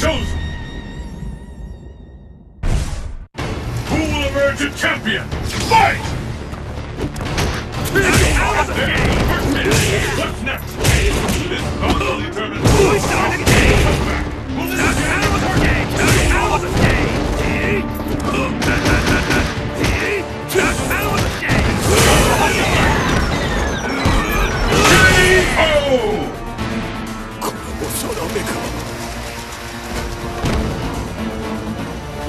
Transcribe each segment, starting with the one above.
chosen! Who will emerge a champion? Fight! Out of the game! What's next? This determines who is out of the game! Will this out of the game! Out of the game!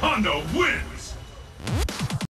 Honda wins!